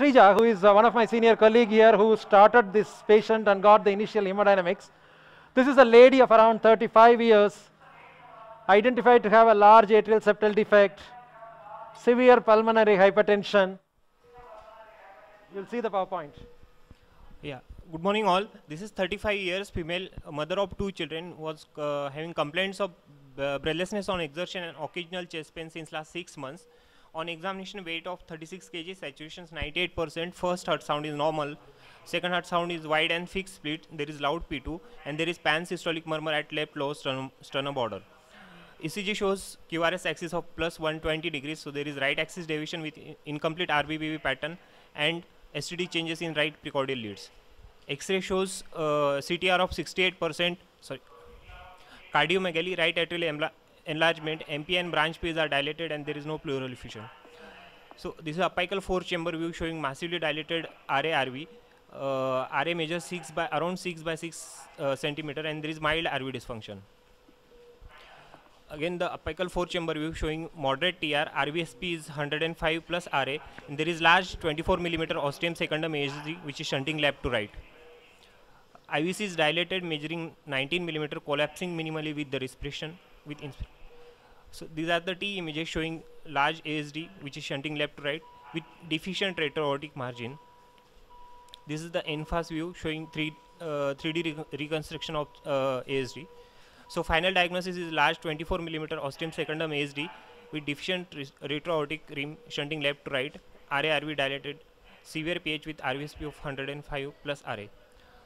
Srija, who is uh, one of my senior colleague here, who started this patient and got the initial hemodynamics. This is a lady of around 35 years, identified to have a large atrial septal defect, severe pulmonary hypertension. You'll see the PowerPoint. Yeah. Good morning, all. This is 35 years female, mother of two children, was uh, having complaints of uh, breathlessness on exertion and occasional chest pain since last six months. On examination, weight of 36 kg, saturation is 98%. First heart sound is normal. Second heart sound is wide and fixed split. There is loud P2, and there is pansystolic murmur at left lower sternum, sternum border. ECG shows QRS axis of plus 120 degrees, so there is right axis deviation with incomplete RBBB pattern and STD changes in right precordial leads. X-ray shows uh, CTR of 68%, sorry, cardiomegaly, right atrial enlargement, MP and branch Ps are dilated and there is no pleural effusion. So this is apical four chamber view showing massively dilated RA-RV. Uh, RA measures 6 by around 6 by 6 uh, centimeter and there is mild RV dysfunction. Again the apical four chamber view showing moderate TR, RVSP is 105 plus RA and there is large 24 millimeter ostium secundum ASD which is shunting left to right. IVC is dilated measuring 19 millimeter collapsing minimally with the respiration with insp- so these are the T images showing large ASD which is shunting left to right with deficient retroaortic margin. This is the en face view showing 3, uh, 3D recon- reconstruction of uh, ASD. So final diagnosis is large 24 millimeter ostium secundum ASD with deficient res- retroaortic rim shunting left to right, RA-RV dilated, severe pH with RVSP of 105 plus RA.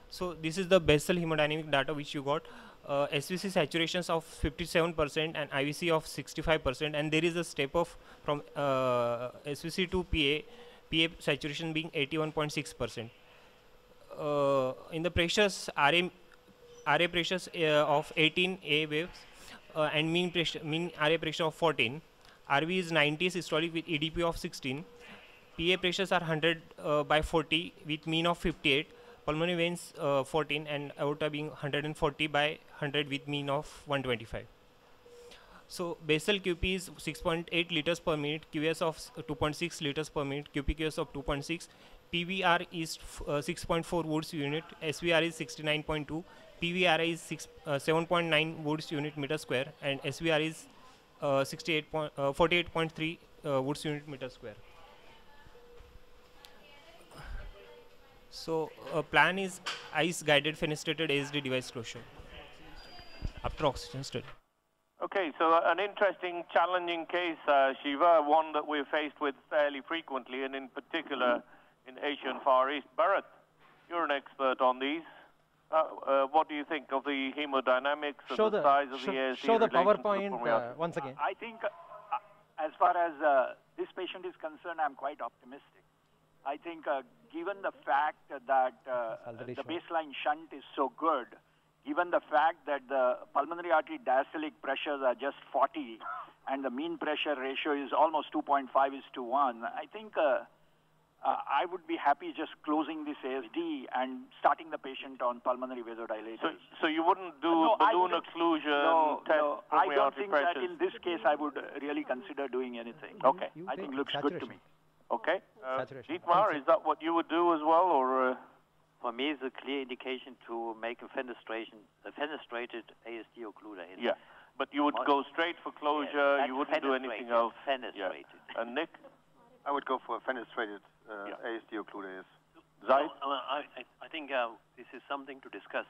So this is the basal hemodynamic data which you got. Uh, SVC saturations of 57% and IVC of 65% and there is a step of from uh, SVC to PA, PA saturation being 81.6%. Uh, in the pressures, RA, RA pressures uh, of 18 A waves uh, and mean pressure, mean RA pressure of 14. RV is 90 systolic with EDP of 16. PA pressures are 100 uh, by 40 with mean of 58. Pulmonary veins uh, 14 and aorta being 140 by 100 with mean of 125. So basal QP is 6.8 liters per minute, QS of 2.6 liters per minute, QPQS of 2.6, PVR is uh, 6.4 Woods unit, SVR is 69.2, PVRI is 6, uh, 7.9 Woods unit meter square, and SVR is uh, 68 point, uh, 48.3 uh, Woods unit meter square. So uh, plan is ICE guided fenestrated ASD device closure after oxygen study. Okay, so uh, an interesting, challenging case, uh, Shiva, one that we're faced with fairly frequently, and in particular in Asia and Far East. Bharat, you're an expert on these. Uh, uh, what do you think of the hemodynamics of Show the, the, size of show, the ASD show the PowerPoint pulmonary uh, once again. I think, uh, uh, as far as uh, this patient is concerned, I'm quite optimistic. I think, uh, given the fact that uh, the baseline shunt is so good, given the fact that the pulmonary artery diastolic pressures are just 40 and the mean pressure ratio is almost 2.5 is to 1, I think uh, uh, I would be happy just closing this ASD and starting the patient on pulmonary vasodilators. So, so you wouldn't do No, balloon wouldn't- occlusion, no, test no, I don't artery think that in this case I would really consider doing anything. Okay, I take think looks good to me. Okay. Uh, Dietmar, is that what you would do as well, or? Uh, For me, it's a clear indication to make a fenestration, a fenestrated ASD occluder. In. yeah, but you would go straight for closure. Yes, you wouldn't do anything fenestrated, else. Yeah. And Nick, I would go for a fenestrated uh, Yeah. ASD occluder. Yes. Zahid? Well, uh, I, I, I think uh, this is something to discuss.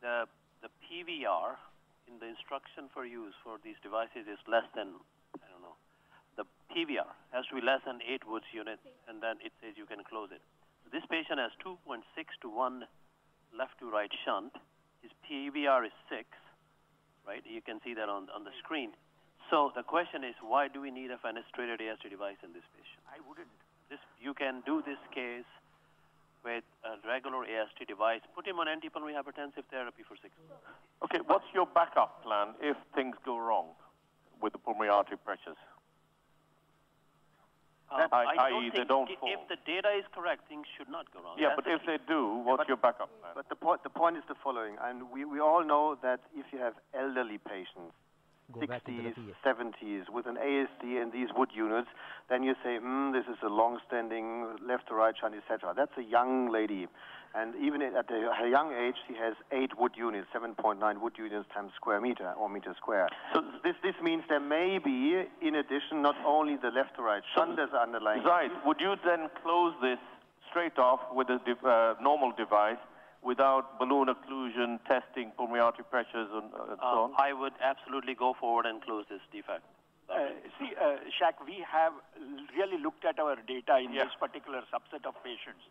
The, the PVR in the instruction for use for these devices is less than, I don't know, the PVR has to be less than 8 Woods unit, and then it says you can close it. This patient has 2.6 to 1 left to right shunt. His PVR is 6, right? You can see that on, on the screen. So the question is, why do we need a fenestrated ASD device in this patient? I wouldn't. This, you can do this case with a regular ASD device. Put him on antipulmonary hypertensive therapy for six months. Okay, what's your backup plan if things go wrong with the pulmonary artery pressures? Um, I- I i.e. don't they think don't fall. if the data is correct, things should not go wrong. Yeah, That's but the if key. they do, what's but- your backup plan? But the point, the point is the following, and we, we all know that if you have elderly patients, Go back into the 60s, 70s with an ASD and these wood units, then you say, hmm, this is a long-standing left to right shunt, etc. That's a young lady. And even at the, her young age, she has eight wood units, 7.9 wood units times square meter or meter square. So this, this means there may be, in addition, not only the left to right shunt as underlying. Right. Would you then close this straight off with a de- uh, normal device without balloon occlusion, testing pulmonary artery pressures, and, uh, and so Uh, on? I would absolutely go forward and close this defect. Uh, see, uh, Shaq, we have really looked at our data in Yeah. this particular subset of patients.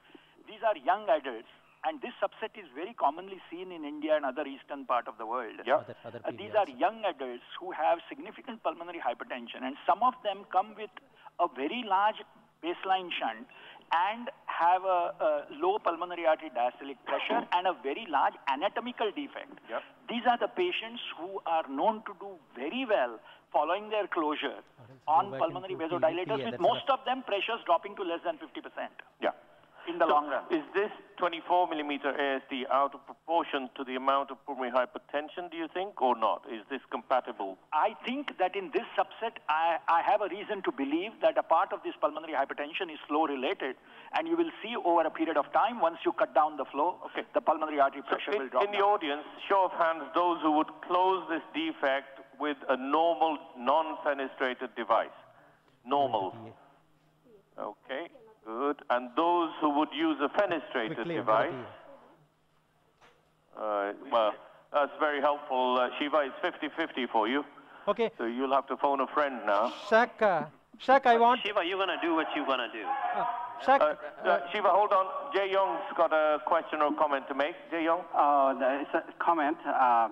These are young adults, and this subset is very commonly seen in India and other eastern part of the world. Yeah. Other, other Uh, these are young adults who have significant pulmonary hypertension, and some of them come with a very large baseline shunt and have a, a low pulmonary artery diastolic pressure and a very large anatomical defect. Yep. These are the patients who are known to do very well following their closure on pulmonary vasodilators, with most of them pressures dropping to less than 50% Yeah. In the So long run. Is this 24 millimeter ASD out of proportion to the amount of pulmonary hypertension, do you think, or not? Is this compatible? I think that in this subset, I, I have a reason to believe that a part of this pulmonary hypertension is flow related, and you will see over a period of time, once you cut down the flow, Okay. the pulmonary artery pressure In, will drop. in the down. audience, show of hands, those who would close this defect with a normal, non-fenestrated device. Normal. Okay, good. And those who would use a fenestrated Quickly device, uh, well, that's very helpful. Uh, Shiva, it's 50-50 for you, Okay, so you'll have to phone a friend now. Shaq, uh, Shaq, I want. Shiva, you're going to do what you're going to do. Uh, Shaq, Uh, uh, Shiva, hold on. Jay Young's got a question or comment to make. Jay Young? Uh, it's a comment. Uh,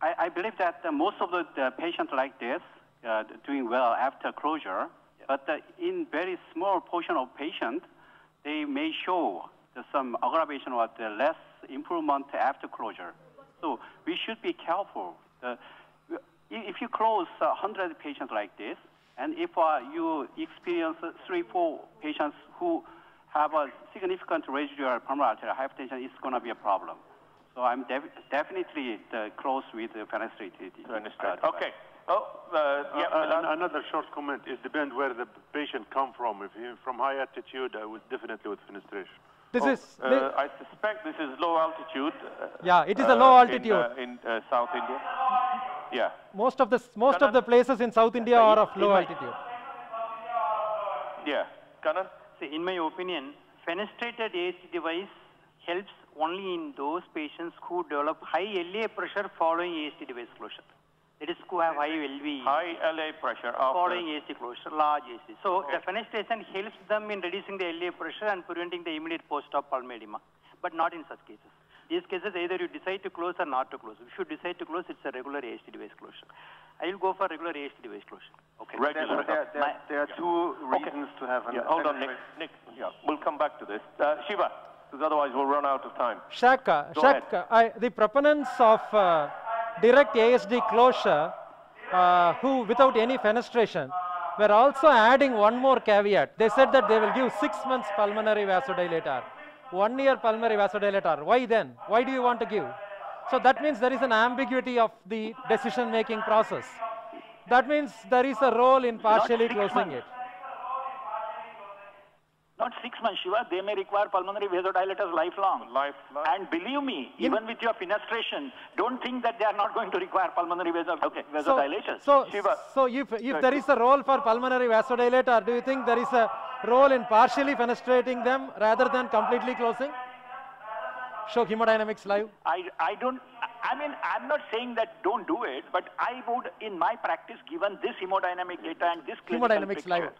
I, I believe that uh, most of the, the patients like this uh, doing well after closure, but uh, in very small portion of patients, they may show some aggravation or the less improvement after closure. So we should be careful. The, if you close uh, 100 patients like this, and if uh, you experience uh, three, four patients who have a significant residual pulmonary arterial hypertension, it's going to be a problem. So I'm def- definitely uh, close with the. Fenestrated. uh, Okay. Oh, uh, yeah, Uh, Milan? an- another short comment. It depends where the patient come from. If he from high altitude, I would definitely with fenestration. this Oh, is. uh, I suspect this is low altitude. uh, Yeah, it is a uh, low in, altitude. uh, In, uh, South India. Yeah. most of the s- most of the places in South India are of low altitude. Yeah. Kanan? See, in my opinion, fenestrated ASD device helps only in those patients who develop high LA pressure following ASD device closure. That is, who have high LV High LA pressure after. following ASD closure, large ASD. So the fenestration helps them in reducing the LA pressure and preventing the immediate post-op pulmonary edema, but not in such cases. These cases, either you decide to close or not to close. If you decide to close, it's a regular ASD device closure. I will go for regular ASD device closure. Okay. There, Regular. there, there, there are two reasons to have an Yeah, hold on, Nick. Nick, yeah, we'll come back to this. Uh, Shiva, because otherwise we'll run out of time. Shaka, Go Shaq, uh, I, the proponents of uh, direct ASD closure, uh, who without any fenestration, were also adding one more caveat. They said that they will give six months pulmonary vasodilator, one year pulmonary vasodilator. Why then? Why do you want to give? So that means there is an ambiguity of the decision-making process. That means there is a role in partially closing months. it. Not six months, Shiva. They may require pulmonary vasodilators lifelong. Lifelong. And believe me, even with your fenestration, don't think that they are not going to require pulmonary vaso- So, vasodilators. so, Shiva. so if, if there is a role for pulmonary vasodilator, do you think there is a role in partially fenestrating them rather than completely closing? Show hemodynamics live. I, I don't, I mean, I'm not saying that don't do it, but I would, in my practice, given this hemodynamic data and this clinical Hemodynamics picture, live.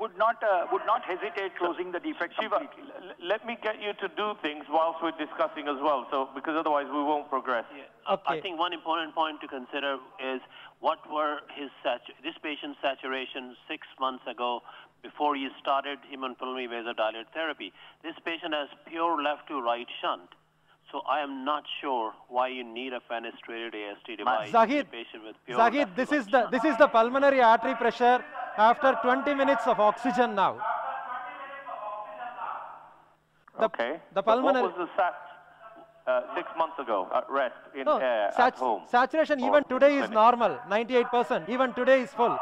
Would not, uh, would not hesitate closing the defect Shiva, completely. let me get you to do things whilst we're discussing as well, so because otherwise we won't progress. I Okay. think one important point to consider is what were his satu- this patient's saturation six months ago before he started human pulmonary vasodilator therapy. This patient has pure left to right shunt. So I am not sure why you need a fenestrated ASD device in a Zahid, patient with pure Zahid, this is the this is the pulmonary artery pressure after 20 minutes of oxygen now. The- okay. the But pulmonary- What was the sat? uh, six months ago at rest in No, air at home. saturation even today is normal, 98%. Even today is full,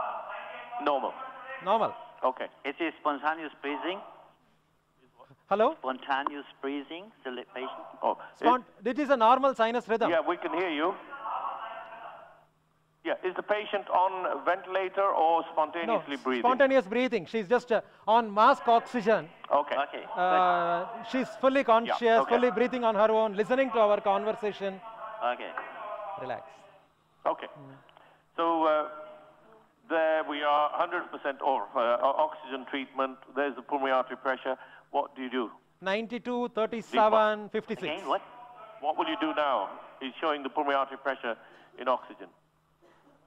Normal. normal. Okay. It is spontaneous breathing? Hello? Spontaneous breathing, the patient? Oh, Spont- it is a normal sinus rhythm. Yeah, we can hear you. Yeah, is the patient on ventilator or No, spontaneously breathing? spontaneous breathing. She's just uh, on mask oxygen. Okay. Okay. Uh, she's fully conscious, okay. fully breathing on her own, listening to our conversation. Okay. Relax. Okay. So uh, there we are, 100% or uh, oxygen treatment. There's the pulmonary artery pressure. What do you do? 92, 37, 56. Again, what? What will you do now? He's showing the pulmonary artery pressure in oxygen.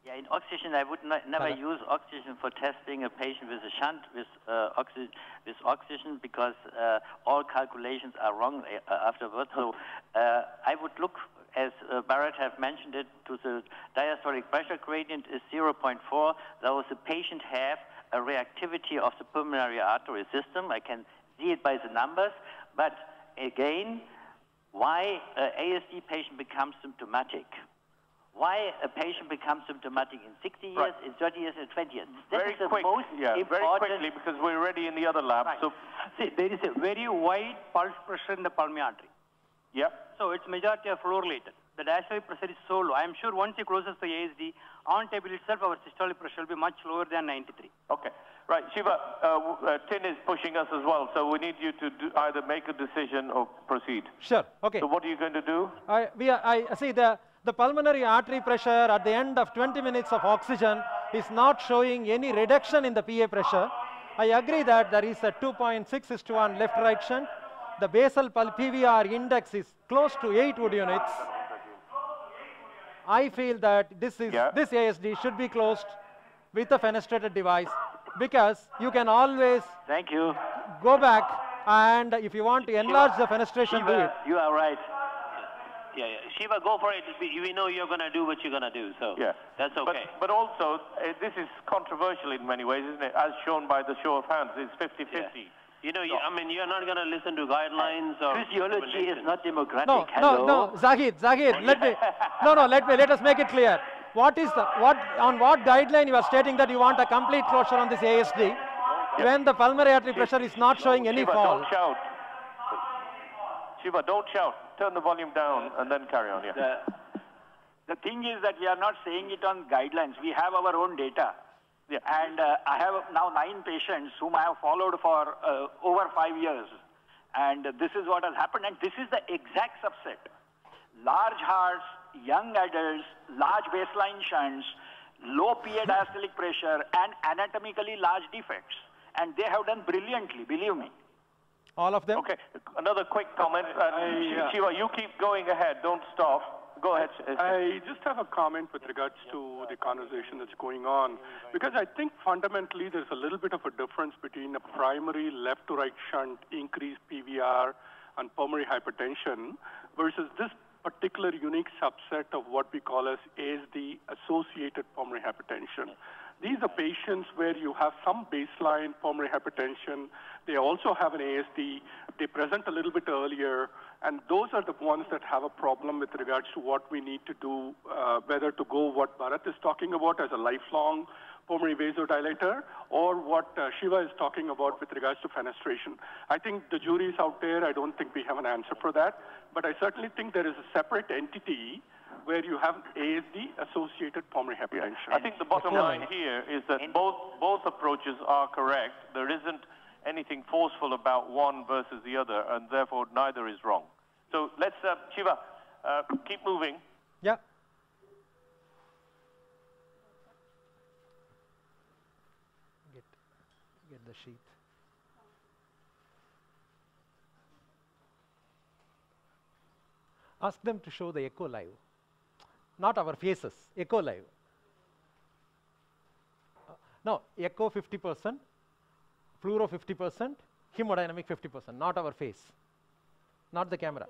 Yeah, in oxygen, I would not, never Hello. use oxygen for testing a patient with a shunt with uh, oxygen with oxygen because uh, all calculations are wrong uh, afterwards. So uh, I would look, as uh, Bharat have mentioned it, to the diastolic pressure gradient is 0.4. Those the patient have a reactivity of the pulmonary artery system. I can see it by the numbers, but again, why an ASD patient becomes symptomatic? Why a patient becomes symptomatic in 60 years, Right. in 30 years, in 20 years. That Very is the quick, most yeah, very quickly because we're already in the other lab. Right. So, See, there is a very wide pulse pressure in the pulmonary artery. yep. So it's majority are floor related. The diastolic pressure is so low. I'm sure once he closes the ASD, on table itself, our systolic pressure will be much lower than 93. Okay. Right, Shiva, uh, uh, Tin is pushing us as well, so we need you to either make a decision or proceed. Sure. Okay. So what are you going to do? I, we are, I see the, the pulmonary artery pressure at the end of 20 minutes of oxygen is not showing any reduction in the PA pressure. I agree that there is a 2.6 is to 1 left right shunt. The basal PVR index is close to 8 wood units. I feel that this is Yeah. this ASD should be closed with a fenestrated device because you can always Thank you. go back and if you want to enlarge the fenestration, do it. You are right. Yeah, yeah. Shiva, go for it. We, we know you're going to do what you're going to do, so Yeah. that's okay. But, but also, uh, this is controversial in many ways, isn't it? As shown by the show of hands, it's 50-50. Yeah. You know, you, I mean, you're not going to listen to guidelines or Physiology is not democratic. No, Hello. no, no, Zahid, Zahid, let me, no, no, let me, let us make it clear. What is the, what, on what guideline you are stating that you want a complete closure on this ASD when the pulmonary artery pressure is not showing any Shiva, fall? don't shout. Shiva, don't shout. Turn the volume down and then carry on, yeah. The, the thing is that we are not saying it on guidelines. We have our own data. Yeah. And uh, I have now nine patients whom I have followed for uh, over five years. And this is what has happened. And this is the exact subset. Large hearts, young adults, large baseline shunts, low PA diastolic pressure, and anatomically large defects. And they have done brilliantly, believe me. All of them? Okay, another quick comment. Uh, I, uh, Shiva, you keep going ahead. Don't stop. Go ahead. Sh- I just have a comment with regards to the conversation that's going on, because I think fundamentally there's a little bit of a difference between a primary left to right shunt, increased PVR, and pulmonary hypertension versus this particular unique subset of what we call as ASD associated pulmonary hypertension. These are patients where you have some baseline pulmonary hypertension. They also have an ASD. They present a little bit earlier, and those are the ones that have a problem with regards to what we need to do, uh, whether to go what Bharat is talking about as a lifelong pulmonary vasodilator, or what uh, Shiva is talking about with regards to fenestration. I think the jury is out there. I don't think we have an answer for that, but I certainly think there is a separate entity where you have ASD associated pulmonary hypertension. I think the bottom line here is that both both approaches are correct. There isn't anything forceful about one versus the other, and therefore neither is wrong. So let's, uh, Shiva, uh, keep moving. Yeah. Get, get the sheet. Ask them to show the echo live. Not our faces, echo live. Uh, no, echo 50%, fluoro 50%, hemodynamic 50%, not our face, not the camera.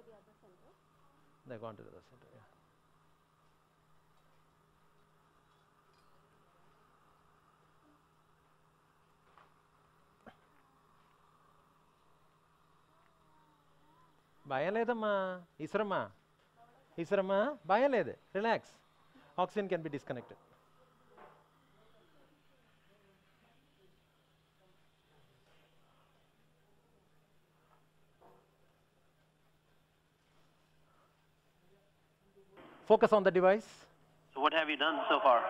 They're gone to the other center. Yeah. భయం లేదమ్మా ఈశ్వరమ్మా He said, Amma, relax. Oxygen can be disconnected. Focus on the device. So what have you done so far?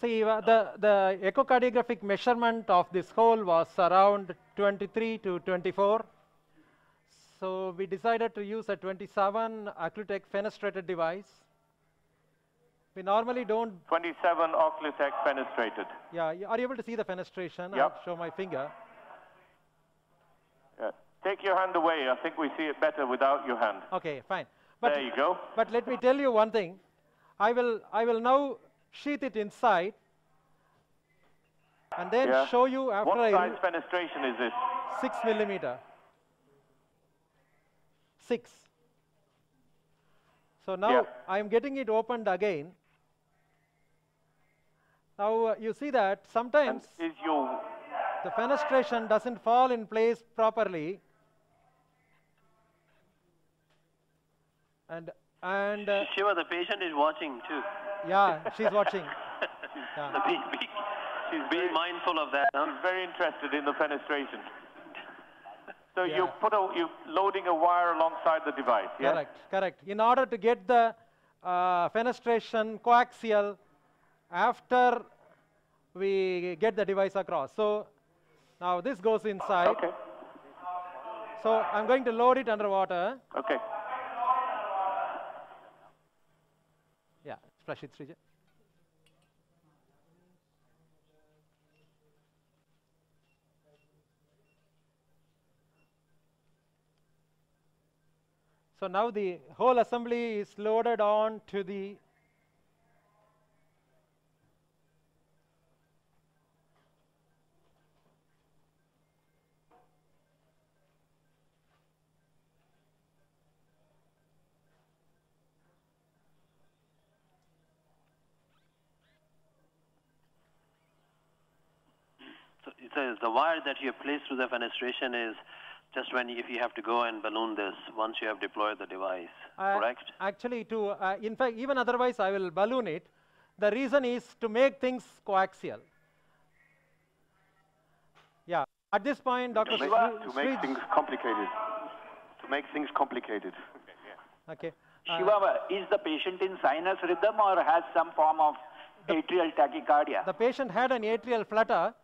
See, uh, the, the echocardiographic measurement of this hole was around 23 to 24. So we decided to use a 27 Occlutech fenestrated device. We normally don't, 27 Oculus-X fenestrated. yeah, you- are you able to see the fenestration? Yep. I'll show my finger. Yeah. Take your hand away. I think we see it better without your hand. Okay, fine. But, there you go. but let me tell you one thing. I will, I will now sheath it inside and then Yeah. show you after What I size re- fenestration is this? 6 millimeter. 6. So now Yeah. I am getting it opened again. Now uh, you see that sometimes Is your the fenestration doesn't fall in place properly. And and uh, Shiva, the patient is watching too. yeah, she's watching. So be, be, she's being mindful of that. Huh? He's very interested in the fenestration. So you Yeah. put a you loading a wire alongside the device, yeah? Correct, correct. In order to get the uh, fenestration coaxial after we get the device across. So now this goes inside. Okay. So I'm going to load it underwater. Okay. Yeah, flush it, Srija. So now the whole assembly is loaded on to the So the wire that you have placed through the fenestration is just when if you have to go and balloon this once you have deployed the device, Uh, correct? Actually, to uh, in fact, even otherwise, I will balloon it. The reason is to make things coaxial. Yeah. At this point, Dr. To make, Sri- to make Srij- things complicated. To make things complicated. Okay. Uh, Shiva, is the patient in sinus rhythm or has some form of atrial tachycardia? the patient had an atrial flutter,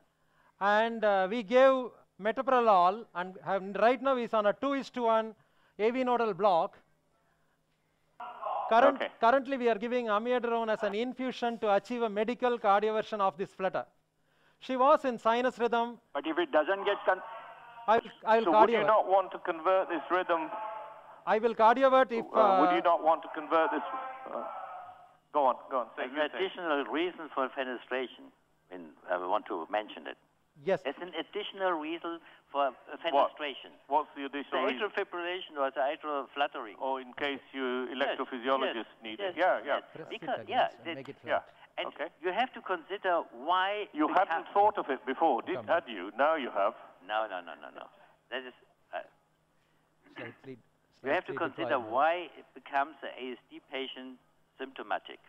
and uh, we gave metoprolol, and have, right now is on a 2 is to 1 AV nodal block. Current, Okay. Currently, we are giving amiodarone as an infusion to achieve a medical cardioversion of this flutter. She was in sinus rhythm. But if it doesn't get con- I will, I will So would you not want to convert this rhythm? I will cardiovert if. Uh, would uh, you not want to convert this? Uh, go on, go on. Say, An you say. additional reason for fenestration, when I want to mention it. Yes. It's an additional reason for fenestration. What's the The additional reason? atrial fibrillation or the atrial fluttering. Or in case you electrophysiologists yes, need yes, it. Yeah, yeah. yes. Because, yeah, and that- make it Yeah. And Okay. you have to consider why You it hadn't hap- thought of it before, did, had you? Now you have. No, no, no, no, no. That is, uh, Slightly, you have to consider deployed. why it becomes an ASD patient symptomatic.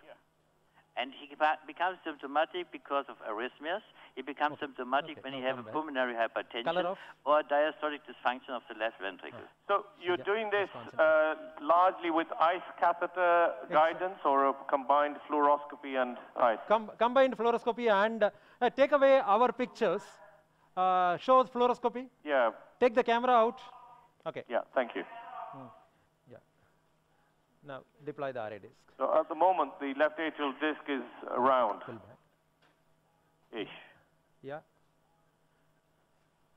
And he becomes symptomatic because of arrhythmias. He becomes symptomatic okay, when no, he has a pulmonary hypertension off. or diastolic dysfunction of the left ventricle. So you're Yeah, doing this uh, largely with ice catheter guidance or a combined fluoroscopy and ice? Com- combined fluoroscopy and uh, take away our pictures. Uh, show fluoroscopy. Yeah, Take the camera out. Okay. yeah, thank you. Yeah. Now deploy the array disk. So at the moment, the left atrial disc is around Pull back. ish. Yeah.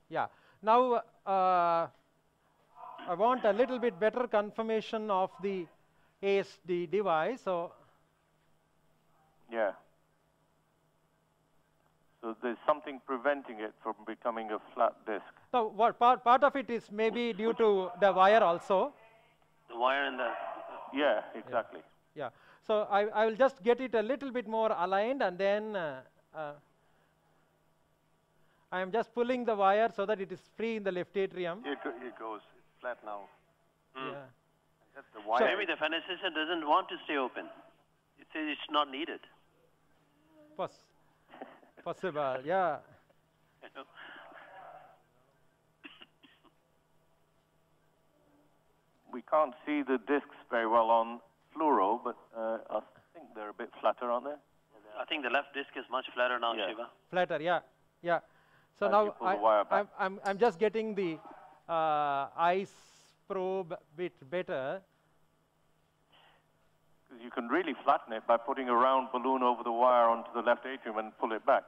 Yeah. Now uh, I want a little bit better confirmation of the ASD device. So Yeah. So there's something preventing it from becoming a flat disc. so what part, part of it is maybe due to the wire also. The wire and the Yeah, exactly. Yeah. So I, I will just get it a little bit more aligned and then uh, uh, I am just pulling the wire so that it is free in the left atrium. It, go, here goes. It's flat now. Yeah. That's the wire. Maybe the fenestration doesn't want to stay open. It says it's not needed. Poss- possible, yeah. You know? We can't see the discs very well on fluoro, but uh, I think they're a bit flatter, aren't they? I think the left disc is much flatter now, Yeah. Shiva. Flatter, yeah, yeah. So As now I, the wire back. I'm, I'm, I'm just getting the uh, ice probe bit better. you can really flatten it by putting a round balloon over the wire onto the left atrium and pull it back.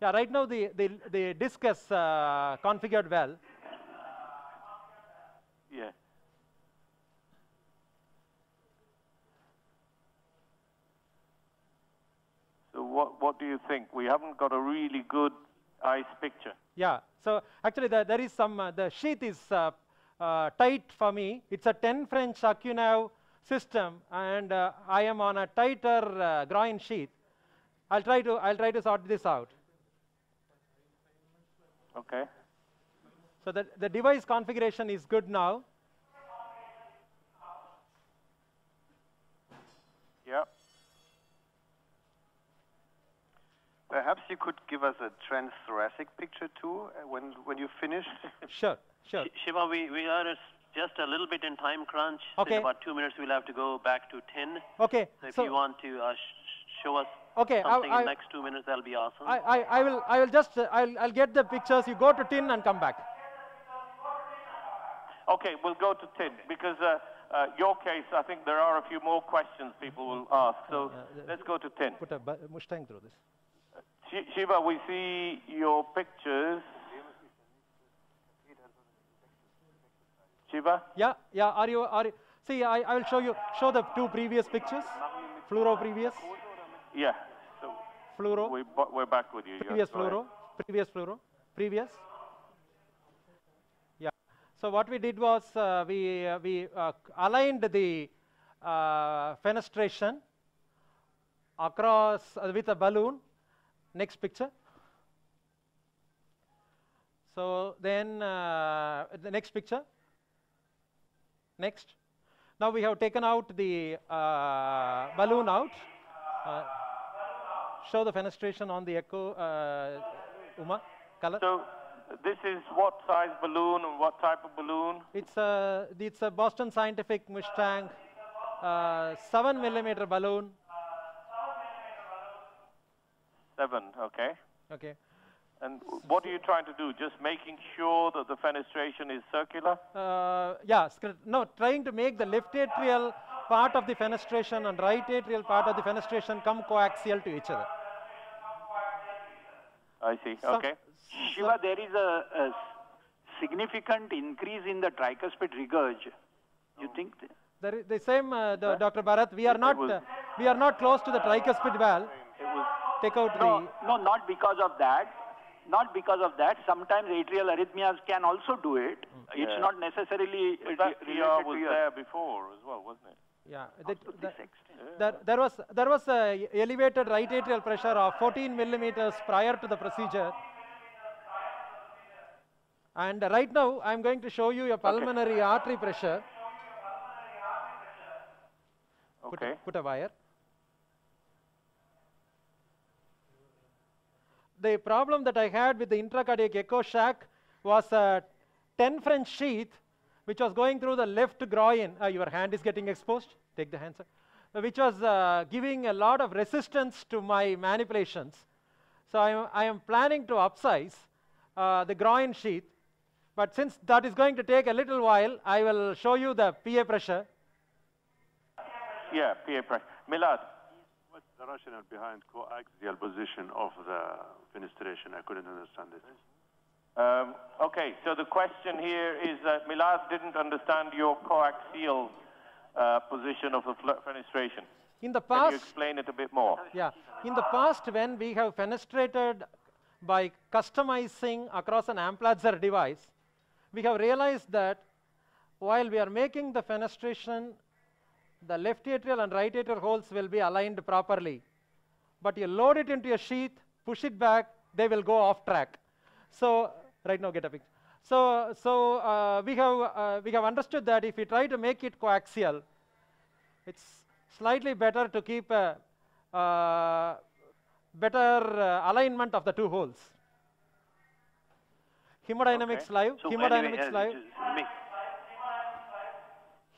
Yeah, right now the, the, the disk is uh, configured well. Yeah. So what what do you think? We haven't got a really good ice picture. Yeah, so actually the, there is some, uh, the sheath is uh, uh, tight for me. It's a 10 French Acunav system and uh, I am on a tighter uh, groin sheath. I'll try to, I'll try to sort this out. Okay. So the, the device configuration is good now. Yeah. Perhaps you could give us a transthoracic picture too uh, when when you finish. Sure, sure. Sh- Shiva, we, we are just a little bit in time crunch. Okay. In about two minutes, we'll have to go back to 10. Okay, So if so- you want to uh, sh- show us Okay, I- something in the next two minutes, that'll be awesome. I, I, I will, I will just, uh, I'll, I'll get the pictures. You go to tin and come back. Okay, we'll go to tin because uh, uh, your case, I think there are a few more questions people will ask. So let's go to tin. Put a Mustang through this. Shi- Shiva, we see your pictures. Shiva? Yeah, yeah. Are you, are you, see, I, I will show you, show the two previous pictures. Fluoro previous, Yeah. So fluoro, We, we're back with you. Previous fluoro, previous fluoro, previous. So what we did was uh, we, uh, we uh, aligned the uh, fenestration across uh, with a balloon. Next picture. So then uh, the next picture. Next. Now we have taken out the balloon out. Show the fenestration on the echo, Uma, color. So this is what size balloon and what type of balloon? It's a, it's a Boston Scientific Mustang, uh, 7 millimeter balloon. Seven, okay. Okay. And what are you trying to do? Just making sure that the fenestration is circular? Uh, yeah, no, trying to make the left atrial part of the fenestration and right atrial part of the fenestration come coaxial to each other. I see. Some- Okay. Shiva, There is a significant increase in the tricuspid regurg. You think? th- There is the same, uh, the, Dr. Bharat, we are not, uh, we are not close to the tricuspid valve. Take out No, the, no, not because of that. Not because of that. Sometimes atrial arrhythmias can also do it. It's Yeah. not necessarily But that re- was there before as well, wasn't it? Yeah. The, the, there, there was, there was a elevated right atrial pressure of 14 millimeters prior to the procedure. And right now, I'm going to show you a pulmonary artery pressure. Put, Okay. put a wire. The problem that I had with the intracardiac echo shack was a 10 French sheath which was going through the left groin. Uh, your hand is getting exposed. Take the hand, sir. Uh, Which was uh, giving a lot of resistance to my manipulations. So I am, I am planning to upsize uh, the groin sheath. But since that is going to take a little while, I will show you the PA pressure. Yeah, PA pressure. Milad. What's the rationale behind coaxial position of the fenestration? I couldn't understand it. Um, okay, so the question here is that Milad didn't understand your coaxial uh, position of the fenestration. In the Can you past, explain it a bit more? Yeah. In the past, when we have fenestrated by customizing across an Amplatzer device, we have realized that while we are making the fenestration, the left atrial and right atrial holes will be aligned properly. But you load it into a sheath, push it back, they will go off track. So, right now get a picture. So, so uh, we have uh, we have understood that if we try to make it coaxial, it's slightly better to keep a uh, better uh, alignment of the two holes. Hemodynamics live. So hemodynamics anyway, uh, live.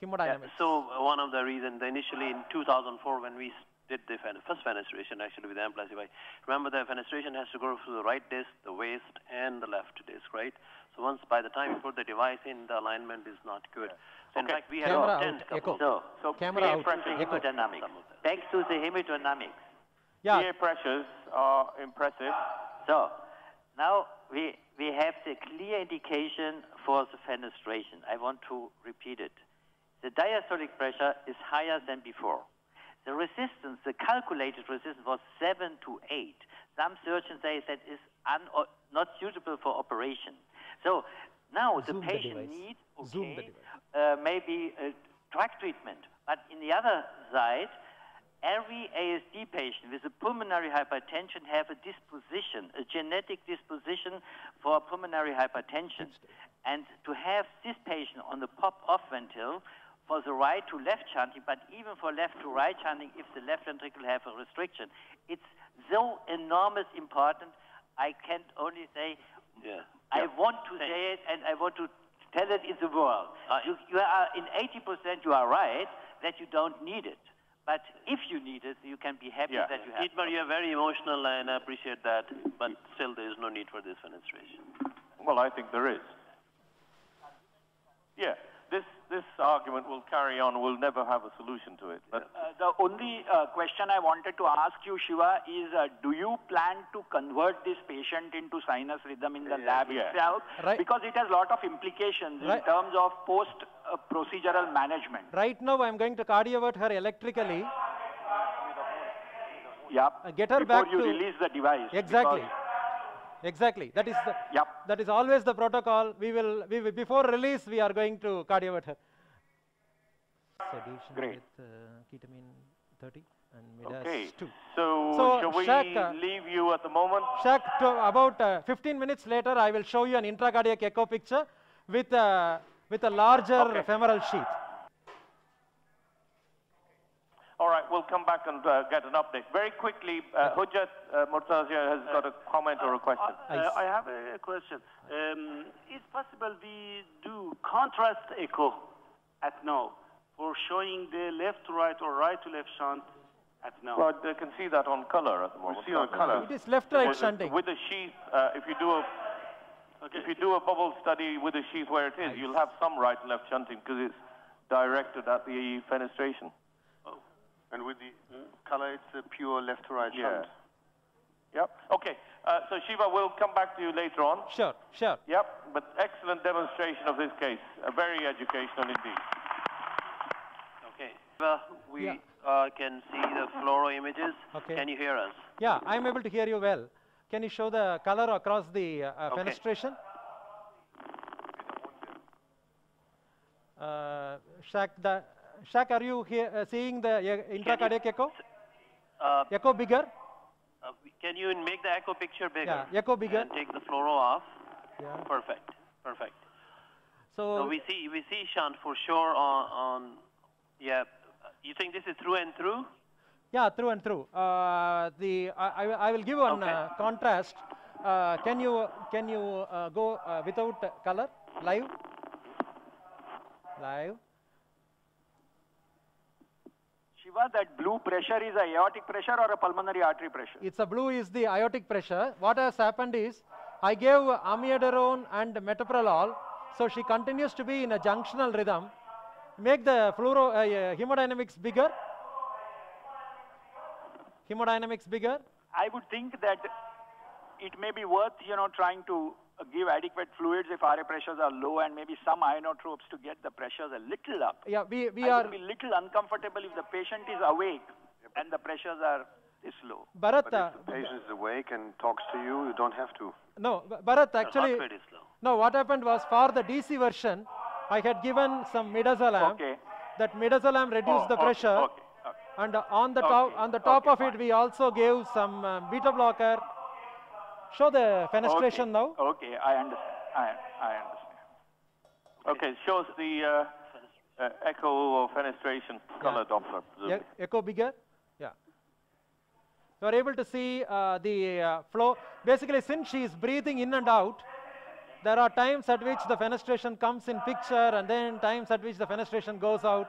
Hemodynamics. So uh, one of the reasons initially in 2004 when we did the first fenestration actually with the amplify, remember the fenestration has to go through the right disc, the waist, and the left disc, right? So once by the time you put the device in, the alignment is not good. So in fact, we had Camera a out, tent couple. echo. So, Camera out, pressing echo. hemodynamics. Back to the hemodynamics. Yeah. PA pressures are impressive. So, now we, we have the clear indication for the fenestration. I want to repeat it. The diastolic pressure is higher than before. The resistance, the calculated resistance was 7 to 8. Some surgeons say that is or not suitable for operation. So now the Zoom the patient needs, okay, uh, maybe a drug treatment. But in the other side, every ASD patient with a pulmonary hypertension have a disposition, a genetic disposition for pulmonary hypertension. And to have this patient on the pop-off ventil for the right to left shunting, but even for left to right shunting if the left ventricle have a restriction, it's so enormous important. I can only say Yeah. I want to say it and I want to tell it in the world. you, you are in 80% you are right that you don't need it. But if you need it, you can be happy Yeah. that you have it. Dietmar, you're very emotional and I appreciate that, but still there is no need for this fenestration. Well, I think there is. Yeah, this, this argument will carry on. We'll never have a solution to it. But Uh, the only uh, question I wanted to ask you, Shiva, is uh, do you plan to convert this patient into sinus rhythm in the lab yeah. itself? Right. Because it has a lot of implications Right. in terms of post-procedural management. Right now, I'm going to cardiovert her electrically. Yeah. Uh, get her Before back you to release the device. exactly. Exactly. That is the, Yep. that is always the protocol. We will, we will before release we are going to cardiovert her. Sedation Great. with uh, ketamine 30 and midas okay. 2. So, So, shall we Shaq, uh, leave you at the moment? Shaq, to about uh, 15 minutes later, I will show you an intracardiac echo picture with a, with a larger Okay. femoral sheath. All right, we'll come back and uh, get an update. Very quickly, uh, Hujjat uh, Murtazia has got a comment or a question. Uh, I have a question. Um, is possible we do contrast echo at now for showing the left to right or right to left shunt at now? Well, they can see that on color at the moment. see on colour. It is left-right With shunting. With the sheath, uh, if you do a if you do a bubble study with the sheath where it is, you'll have some right and left shunting because it's directed at the fenestration. And with the color, it's a pure left to right Yeah. shunt. Yep. Okay. Uh, so Shiva, we'll come back to you later on. Sure, sure. Yep. But excellent demonstration of this case. Uh, very educational indeed. Okay. Well, we Yeah. uh, can see the fluoro images. Okay. Can you hear us? Yeah, I'm able to hear you well. Can you show the color across the uh, uh, Okay. fenestration? Uh, Shaq, the, Shaq, are you here, uh, seeing the uh, intracardiac echo? Uh, Echo bigger? uh, can you make the echo picture bigger? Yeah, echo bigger. And take the fluoro off. Yeah. Perfect. Perfect. So, So we see we see shunt for sure on on yeah. You think this is through and through? yeah, through and through. Uh, the I, I will- I will give one Okay. uh, contrast. Uh, can you can you uh, go uh, without color live? Live. Shiva, that blue pressure is a aortic pressure or a pulmonary artery pressure? It's a blue is the aortic pressure. What has happened is I gave amiodarone and metoprolol, so she continues to be in a junctional rhythm. Make the fluoro uh, uh, hemodynamics bigger. Hemodynamics bigger. I would think that it may be worth, you know, trying to give adequate fluids if RA pressures are low and maybe some inotropes to get the pressures a little up. Yeah, we we I are would be little uncomfortable if the patient is awake and the pressures are this low. Bharat. But uh, if the patient is awake and talks to you, you don't have to. no, B- Bharat actually. heart rate is low. No, what happened was for the DC version, I had given some midazolam. Okay. That midazolam reduced Oh, the okay, pressure. okay, okay. And uh, on the top, on the top okay, of it, we also gave some uh, beta blocker. Show the fenestration okay. now. Okay, I understand. I, I understand. Okay, shows the uh, uh, echo or fenestration color Doppler. Presumably. echo bigger? Yeah. You are able to see uh, the uh, flow. Basically, since she is breathing in and out, there are times at which the fenestration comes in picture and then times at which the fenestration goes out.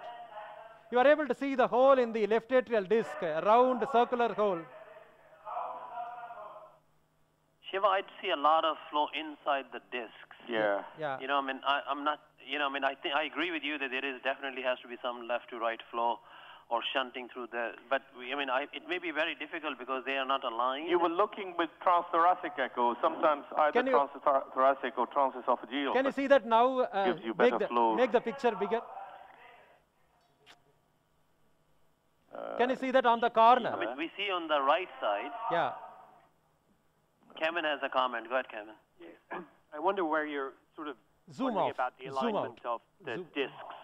You are able to see the hole in the left atrial disc, a round circular hole. Shiva, I'd see a lot of flow inside the discs. Yeah. Yeah. You know, I mean, I, I'm not, you know, I mean, I think I agree with you that there is definitely has to be some left to right flow or shunting through the, but we, I mean, I, it may be very difficult because they are not aligned. You were looking with transthoracic echo, sometimes either Can you- transthoracic or transesophageal. Can you see that now? Uh, Gives you make, better the, flow. make the picture bigger. uh, Can you see that on the corner? I mean, we see on the right side, Yeah. Kevin has a comment. Go ahead, Kevin. I wonder where you're sort of Zoom wondering off. about the alignment of the Zoom- discs,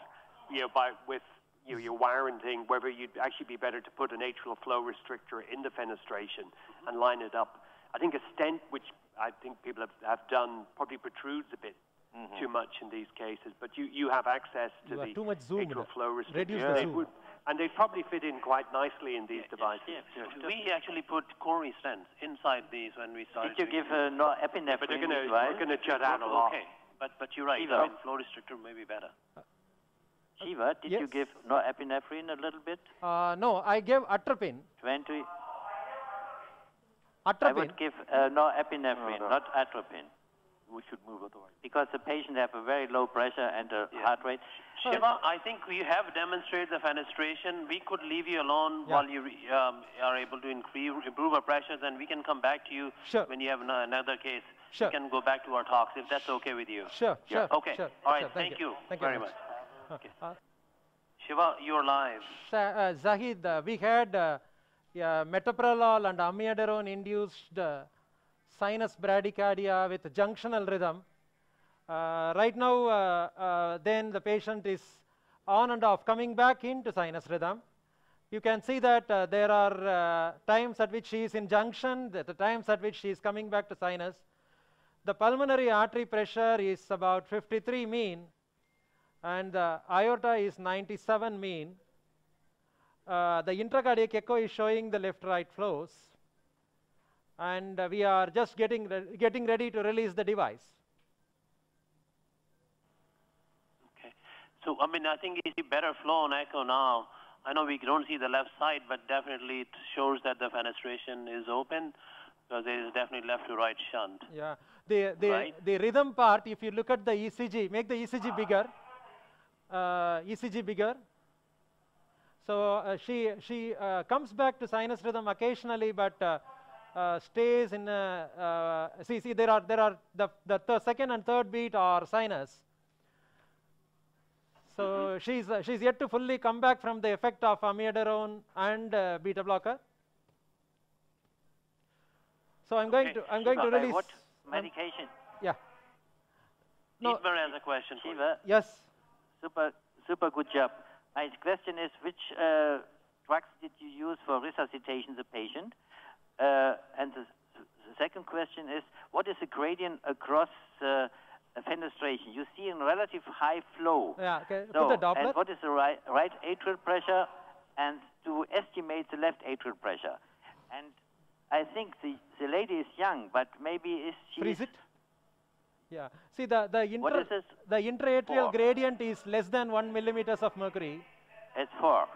you know, by with you know, your wiring thing, whether you'd actually be better to put an atrial flow restrictor in the fenestration and line it up. I think a stent, which I think people have, have done, probably protrudes a bit mm-hmm. too much in these cases, but you, you have access to You the too much zoomed. atrial flow restrictor. Reduce the They zoom. Would- and they probably fit in quite nicely in these devices. We actually put Corey stents inside these when we started. Did you doing give uh, norepinephrine? But they're gonna- right? they're gonna jut out a lot. Okay, but but you're right. Shiva. I mean, flow restrictor may be better. Shiva, did you give norepinephrine a little bit? Uh, no, I gave atropine. 20? Atropine. I Atropine. would give uh, norepinephrine, not atropine. We should move otherwise. Because the patient have a very low pressure and a heart rate. Shiva, I think we have demonstrated the fenestration. We could leave you alone Yeah. while you um, are able to increase, improve our pressures, and we can come back to you Sure. when you have another case. Sure. We can go back to our talks if that's okay with you. Sure, Yeah. sure. Okay. Sure, All right. sure. Thank, you, Thank you very very much. Okay. Uh, Shiva, you're live. Sa- uh, Zahid, uh, we had uh, yeah, metoprolol and amiodarone induced uh, sinus bradycardia with junctional rhythm. Uh, right now, uh, uh, then the patient is on and off, coming back into sinus rhythm. You can see that uh, there are uh, times at which she is in junction, the, times at which she is coming back to sinus. The pulmonary artery pressure is about 53 mean, and the aorta is 97 mean. Uh, the intracardiac echo is showing the left-right flows, and uh, we are just getting re- getting ready to release the device. Okay. So, I mean, I think you see better flow on echo now. I know we don't see the left side, but definitely it shows that the fenestration is open because there is definitely left to right shunt. Yeah, the the Right. the rhythm part. If you look at the ECG, make the ECG bigger. Uh, ECG bigger. So uh, she she uh, comes back to sinus rhythm occasionally, but uh, stays in. Uh, uh, see see there are there are the the th- second and third beat are sinus. So she's uh, she's yet to fully come back from the effect of amiodarone and uh, beta blocker. So I'm going Okay. to I'm going to Shiva, release. what medication? yeah. No. Dietmar has a question. Shiva, Yes. super, super good job. My question is, which uh, drugs did you use for resuscitation the patient? Uh, and the, the second question is, what is the gradient across uh, fenestration? You see in relative high flow. Yeah. Okay. So, Put the Doppler. and what is the right, right atrial pressure and to estimate the left atrial pressure? And I think the, the lady is young, but maybe is she Freeze it. Yeah. See the the intra the intraatrial gradient is less than one millimeters of mercury. It's four.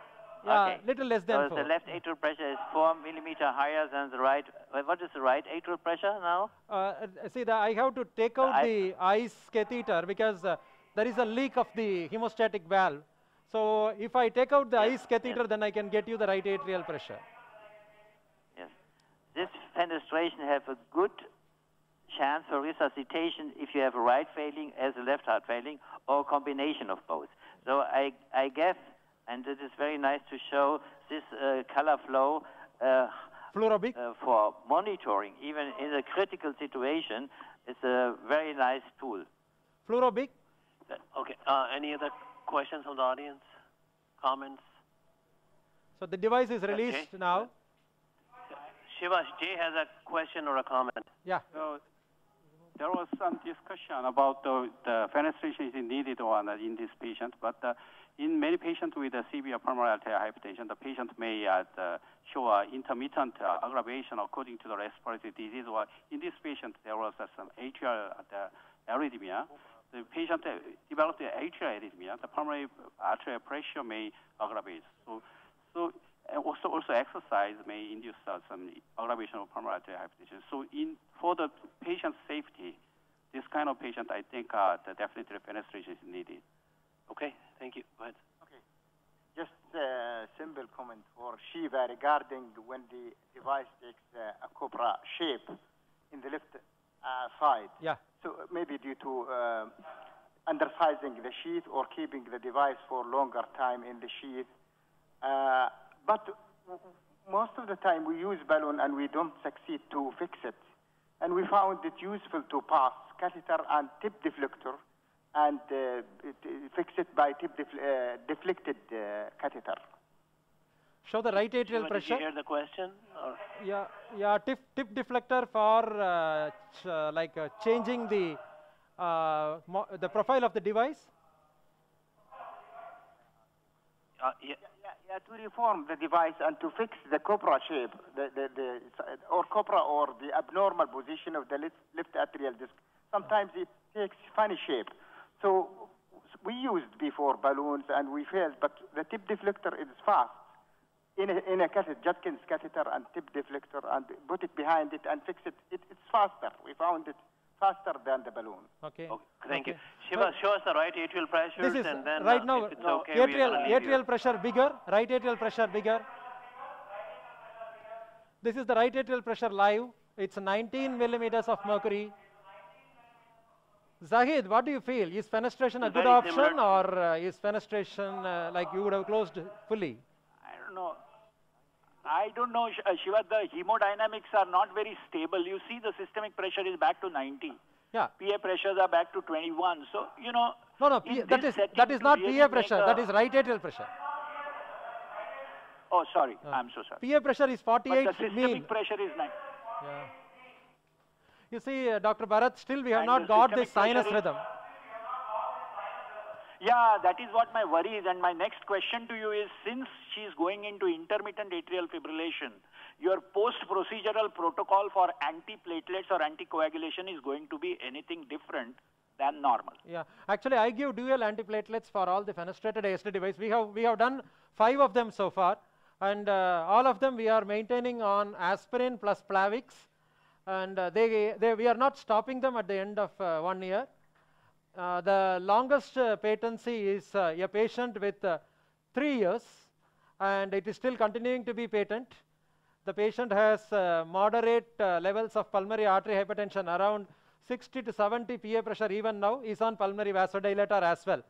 Yeah, okay. little less than so four. the left atrial pressure is four millimeter higher than the right. What is the right atrial pressure now? Uh, see, the, I have to take out I- the ICE catheter because uh, there is a leak of the hemostatic valve. So if I take out the ICE catheter, then I can get you the right atrial pressure. Yes. This fenestration have a good chance for resuscitation if you have a right failing as a left heart failing or a combination of both. So I, I guess, and it is very nice to show this uh, color flow uh, uh, for monitoring, even in a critical situation, it's a very nice tool. Fluorobic. Uh, Okay. Uh, any other questions from the audience? Comments? So the device is released now. Shiva, Jay has a question or a comment. Yeah. So there was some discussion about the, the fenestration is needed or not in this patient, but uh, in many patients with severe pulmonary arterial hypertension, the patient may uh, show uh, intermittent uh, aggravation according to the respiratory disease. Or in this patient, there was uh, some atrial uh, arrhythmia. The patient uh, developed atrial arrhythmia. The pulmonary arterial pressure may aggravate. So, so also also exercise may induce some aggravation of pulmonary arterial hypertension. So in for the patient safety, this kind of patient, I think uh, definitely fenestration is needed. Okay, thank you. Go ahead. Okay. Just a simple comment for Shiva regarding when the device takes uh, a cobra shape in the left uh, side. Yeah. So uh, maybe due to uh, undersizing the sheath or keeping the device for longer time in the sheath. Uh, but w- w- most of the time we use balloon and we don't succeed to fix it. And we found it useful to pass catheter and tip deflector and uh, it, it fix it by tip defl- uh, deflected uh, catheter. Show the right atrial Shiva, did pressure. you hear the question? Or? Yeah, yeah, tip, tip deflector for uh, ch- uh, like uh, changing the uh, mo- the profile of the device. Uh, yeah. Yeah, yeah, to reform the device and to fix the cobra shape, the, the, the, or cobra or the abnormal position of the left, left atrial disc. Sometimes it takes funny shape. So we used before balloons and we failed, but the tip deflector is fast. In a, in a catheter, Judkins catheter and tip deflector and put it behind it and fix it. it it's faster. We found it faster than the balloon. Okay. Thank you. Okay. Shiva, show us the right atrial pressures This is and then right uh, now if it's okay, we're atrial gonna leave atrial pressure bigger, right atrial pressure bigger. This is the right atrial pressure live. It's 19 millimeters of mercury. Zahid, what do you feel? Is fenestration a good option or uh, is fenestration uh, like you would have closed fully? I don't know. I don't know, uh, Shiva. The hemodynamics are not very stable. You see, the systemic pressure is back to 90. Yeah. PA pressures are back to 21. So, you know. No, no, in P- that is that is not PA pressure. That is right atrial pressure. Oh, sorry. I'm so sorry. PA pressure is But 48 the systemic mean. pressure is 9. Yeah. You see, uh, Dr. Bharat, still we have And not got this sinus rhythm. Yeah, that is what my worry is. And my next question to you is since she is going into intermittent atrial fibrillation, your post procedural protocol for antiplatelets or anticoagulation is going to be anything different than normal. Yeah, actually, I give dual antiplatelets for all the fenestrated ASD device. We have we have done five of them so far, and uh, all of them we are maintaining on aspirin plus Plavix, and uh, they, they we are not stopping them at the end of uh, one year. Uh, the longest uh, patency is uh, a patient with uh, three years, and it is still continuing to be patent. The patient has moderate levels of pulmonary artery hypertension around 60 to 70 PA pressure even now is on pulmonary vasodilator as well.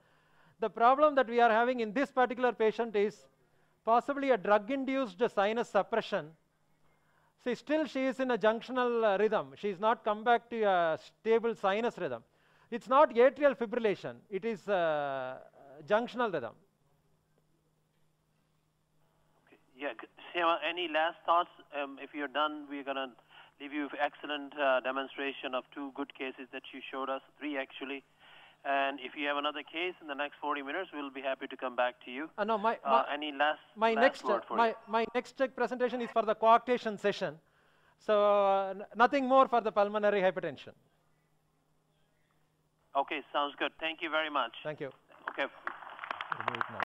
The problem that we are having in this particular patient is possibly a drug-induced sinus suppression. See, still she is in a junctional uh, rhythm. She is not come back to a stable sinus rhythm. It's not atrial fibrillation. It is uh, junctional rhythm. Yeah, Shiva, any last thoughts? Um, if you're done, we're going to leave you with excellent uh, demonstration of two good cases that you showed us, three actually. And if you have another case in the next 40 minutes, we'll be happy to come back to you. Uh, no, my, Uh, any last, my last next word uh, for my, you? my next uh, presentation is for the coarctation session. So uh, nothing more for the pulmonary hypertension. Okay, sounds good. Thank you very much. Thank you. Okay. Remove it now.